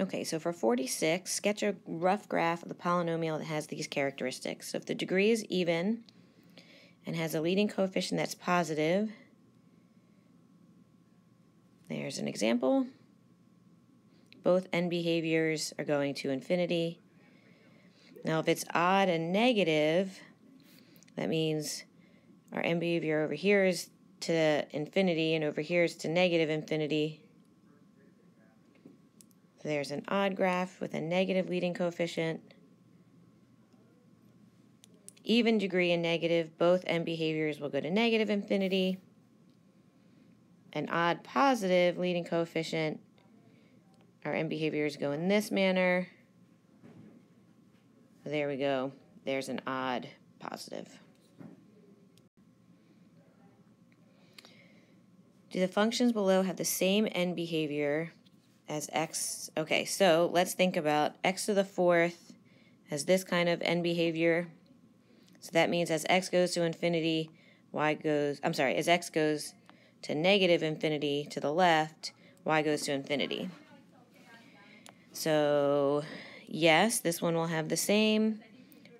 Okay, so for 46, sketch a rough graph of the polynomial that has these characteristics. So if the degree is even and has a leading coefficient that's positive, there's an example. Both end behaviors are going to infinity. Now if it's odd and negative, that means our end behavior over here is to infinity and over here is to negative infinity. There's an odd graph with a negative leading coefficient. Even degree and negative, both end behaviors will go to negative infinity. An odd positive leading coefficient, our end behaviors go in this manner. There we go. There's an odd positive. Do the functions below have the same end behavior as x. Okay, so let's think about x to the fourth has this kind of end behavior. So that means as x goes to infinity, y goes, I'm sorry, as x goes to negative infinity to the left, y goes to infinity. So yes, this one will have the same,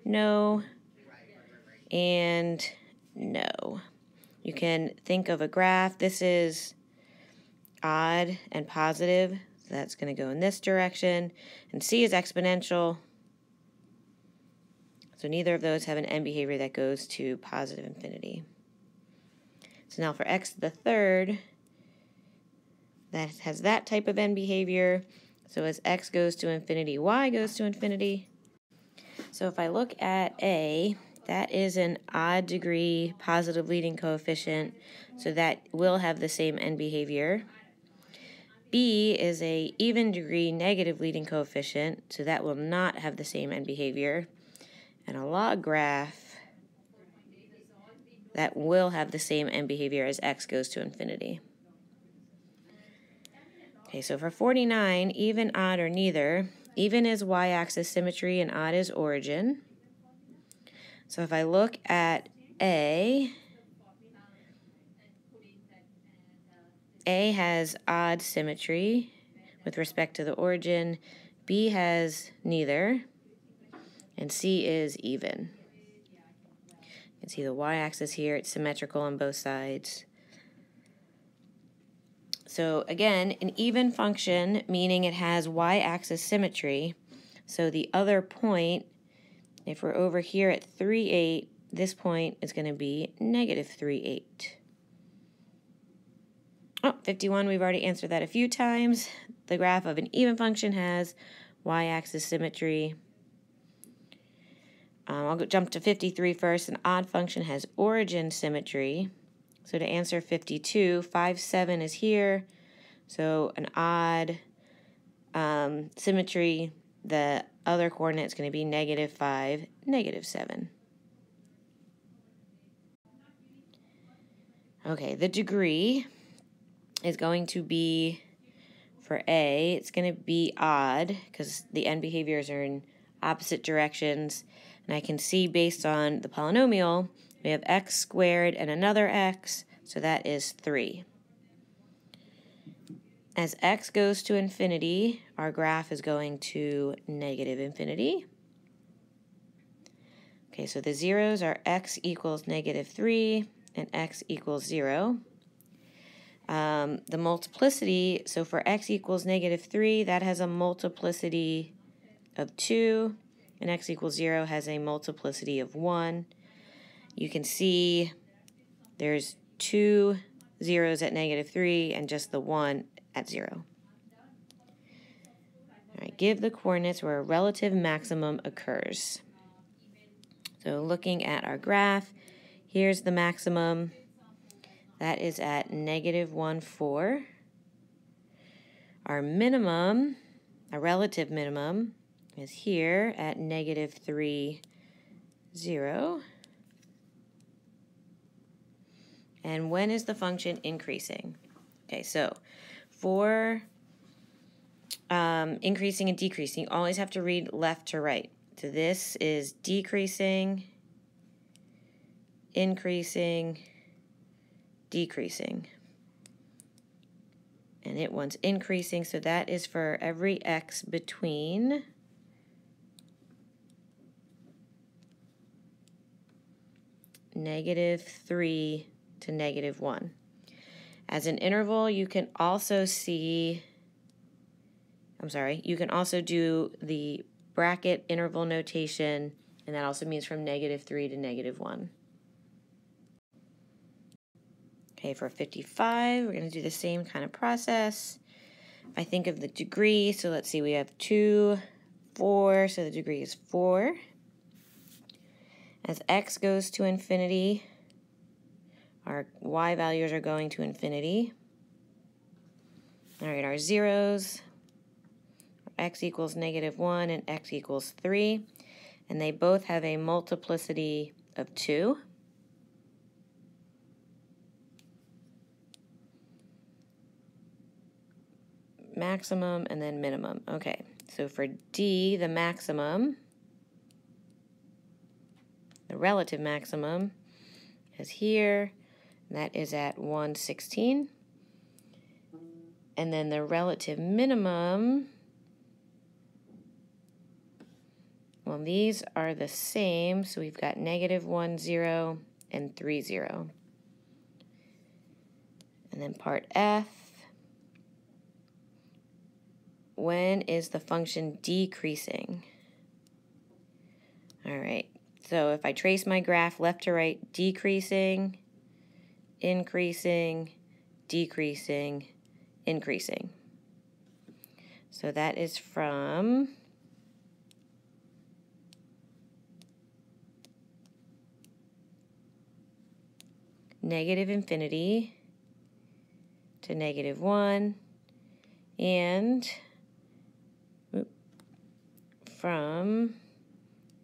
no, and no. You can think of a graph. This is odd and positive. That's going to go in this direction. And c is exponential. So neither of those have an end behavior that goes to positive infinity. So now for x to the third, that has that type of end behavior. So as x goes to infinity, y goes to infinity. So if I look at A, that is an odd degree positive leading coefficient, so that will have the same end behavior. B is a even degree negative leading coefficient, so that will not have the same end behavior. And a log graph that will have the same end behavior as x goes to infinity. Okay, so for 49, even, odd, or neither, even is y-axis symmetry and odd is origin. So if I look at A, A has odd symmetry with respect to the origin. B has neither. And C is even. You can see the y-axis here. It's symmetrical on both sides. So again, an even function, meaning it has y-axis symmetry. So the other point, if we're over here at 3, 8, this point is going to be negative 3, 8. Oh, 51, we've already answered that a few times. The graph of an even function has y-axis symmetry. Um, I'll go, jump to 53 first. An odd function has origin symmetry. So to answer 52, 5, 7 is here. So an odd um, symmetry, the other coordinate is going to be negative 5, negative 7. Okay, the degree is going to be, for A, it's going to be odd because the end behaviors are in opposite directions. And I can see based on the polynomial, we have x squared and another x, so that is 3. As x goes to infinity, our graph is going to negative infinity. Okay, so the zeros are x equals negative 3 and x equals 0. Um, the multiplicity, so for x equals negative 3, that has a multiplicity of 2, and x equals 0 has a multiplicity of 1. You can see there's two zeros at negative 3 and just the 1 at 0. All right, give the coordinates where a relative maximum occurs. So looking at our graph, here's the maximum. That is at negative 1, 4. Our minimum, our relative minimum, is here at negative 3, 0. And when is the function increasing? Okay, so for um, increasing and decreasing, you always have to read left to right. So this is decreasing, increasing, decreasing. and it wants increasing, so that is for every x between negative 3 to negative 1. As an interval, you can also see, I'm sorry, you can also do the bracket interval notation, and that also means from negative 3 to negative 1. Okay, for 55, we're going to do the same kind of process. If I think of the degree, so let's see, we have 2, 4, so the degree is 4. As x goes to infinity, our y values are going to infinity. All right, our zeros, x equals negative 1 and x equals 3, and they both have a multiplicity of 2. Maximum and then minimum. Okay, so for D, the maximum, the relative maximum is here, that is at 116. And then the relative minimum, well, these are the same, so we've got negative 1, 0, and 3, 0. And then part F, when is the function decreasing? All right, so if I trace my graph left to right, decreasing, increasing, decreasing, increasing. So that is from negative infinity to negative 1 and from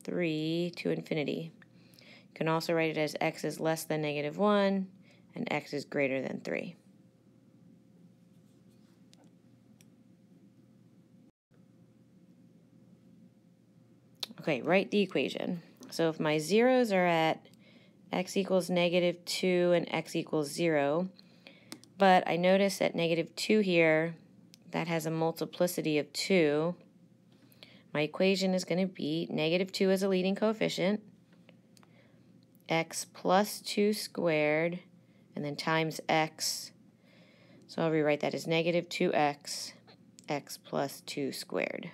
3 to infinity. You can also write it as x is less than negative 1 and x is greater than 3. Okay, write the equation. So if my zeros are at x equals negative 2 and x equals 0, but I notice that negative 2 here, that has a multiplicity of 2, my equation is going to be negative 2 as a leading coefficient, x plus 2 squared, and then times x. So I'll rewrite that as negative 2x, x plus 2 squared.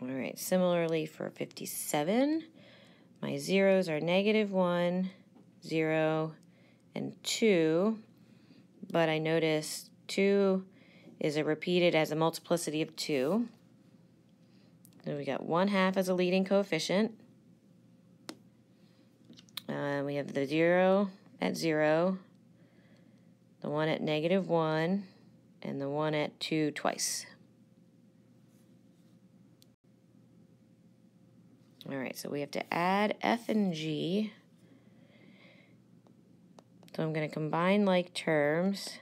All right, similarly for 57, my zeros are negative 1, 0, and 2, but I notice 2 is repeated as a multiplicity of 2. So we got 1 half as a leading coefficient. Uh, we have the 0 at 0, the 1 at negative 1, and the 1 at 2 twice. All right, so we have to add F and G. So I'm going to combine like terms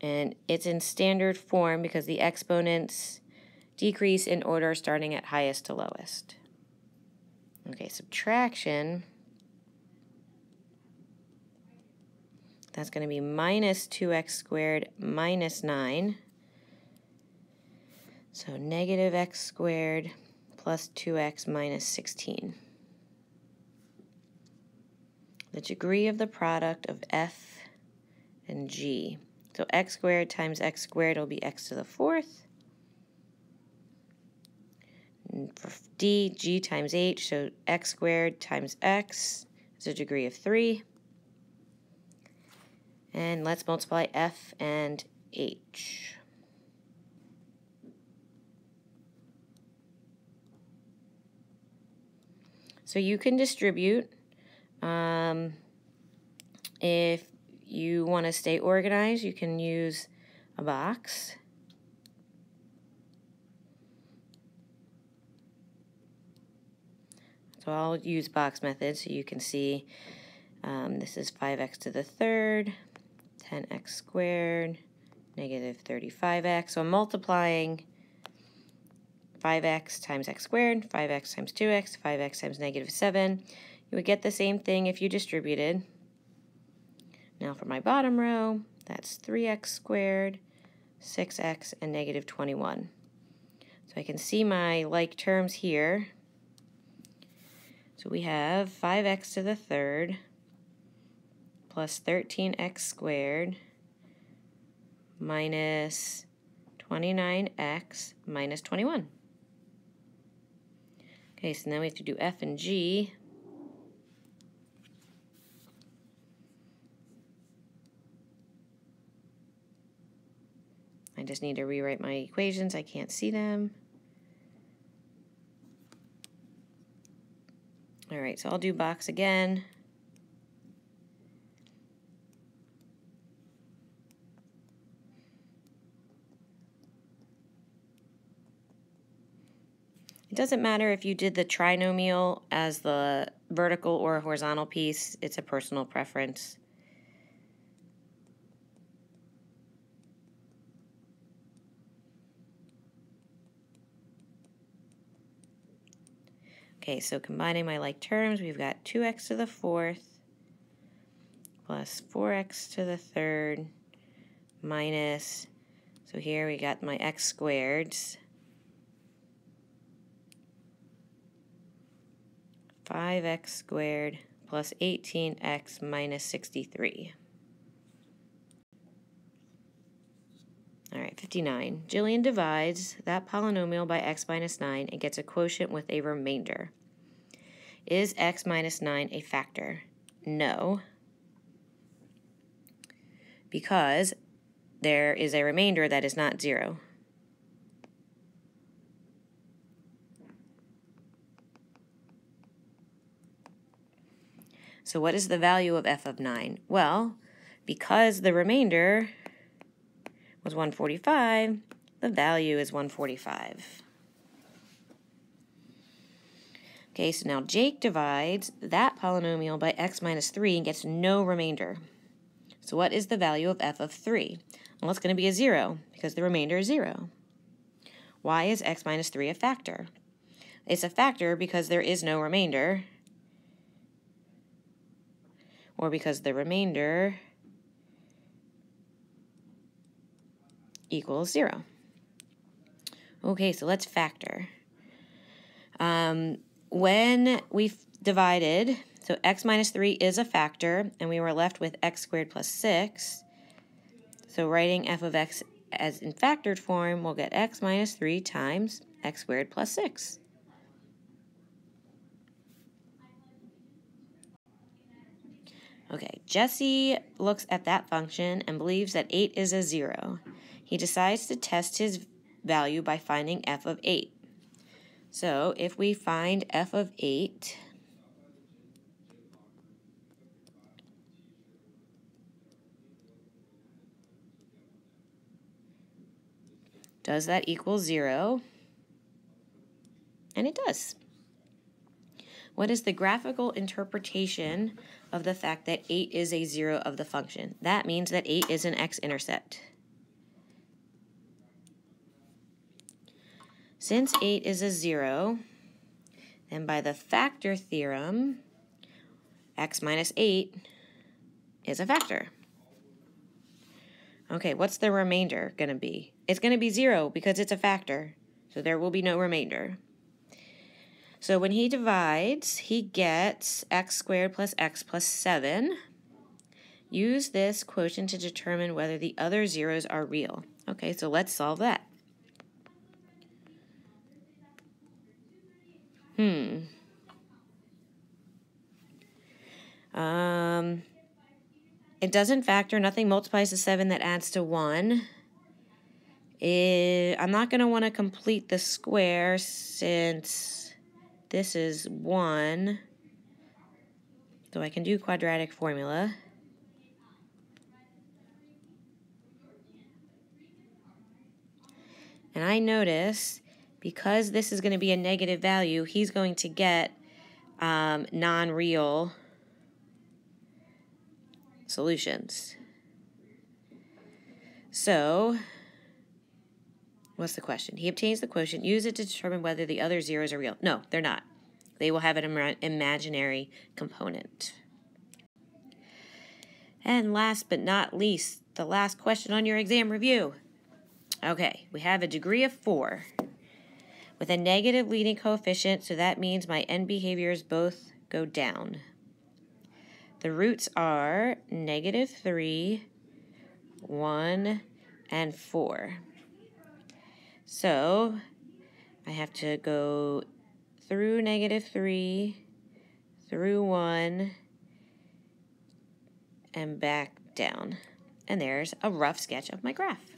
and it's in standard form because the exponents decrease in order starting at highest to lowest. Okay, subtraction, that's going to be minus 2x squared minus 9. So negative x squared plus 2x minus 16. The degree of the product of f and g. So x squared times x squared will be x to the fourth. D, g times h, so x squared times x is a degree of 3. And let's multiply f and h. So you can distribute um, if you want to stay organized, you can use a box. So I'll use box method so you can see um, this is 5x to the third, 10x squared, negative 35x. So I'm multiplying 5x times x squared, 5x times 2x, 5x times negative 7. You would get the same thing if you distributed. Now for my bottom row, that's 3x squared, 6x, and negative 21. So I can see my like terms here. So we have 5x to the third plus 13x squared minus 29x minus 21. Okay, so now we have to do f and g. I just need to rewrite my equations. I can't see them. All right, so I'll do box again. It doesn't matter if you did the trinomial as the vertical or horizontal piece. It's a personal preference. Okay, so combining my like terms, we've got 2x to the fourth plus 4x to the third minus, so here we got my x squareds, 5x squared plus 18x minus 63. All right, 59. Jillian divides that polynomial by x minus 9 and gets a quotient with a remainder. Is x minus 9 a factor? No, because there is a remainder that is not 0. So what is the value of f of 9? Well, because the remainder was 145, the value is 145. Okay, so now Jake divides that polynomial by x minus 3 and gets no remainder. So what is the value of f of 3? Well, it's going to be a 0 because the remainder is 0. Why is x minus 3 a factor? It's a factor because there is no remainder, or because the remainder equals 0. Okay, so let's factor. Um, when we divided, so x minus 3 is a factor, and we were left with x squared plus 6. So writing f of x as in factored form, we'll get x minus 3 times x squared plus 6. Okay, Jesse looks at that function and believes that 8 is a 0. He decides to test his value by finding f of 8. So if we find f of 8, does that equal 0? And it does. What is the graphical interpretation of the fact that 8 is a 0 of the function? That means that 8 is an x-intercept. Since 8 is a 0, then by the factor theorem, x minus 8 is a factor. Okay, what's the remainder going to be? It's going to be 0 because it's a factor, so there will be no remainder. So when he divides, he gets x squared plus x plus 7. Use this quotient to determine whether the other zeros are real. Okay, so let's solve that. Hmm. Um, it doesn't factor. Nothing multiplies to 7 that adds to 1. It, I'm not going to want to complete the square since this is 1. So I can do quadratic formula. And I notice because this is going to be a negative value, he's going to get um, non-real solutions. So, what's the question? He obtains the quotient, use it to determine whether the other zeros are real. No, they're not. They will have an Im imaginary component. And last but not least, the last question on your exam review. Okay, we have a degree of 4 with a negative leading coefficient, so that means my end behaviors both go down. The roots are negative 3, 1, and 4. So I have to go through negative 3, through 1, and back down. And there's a rough sketch of my graph.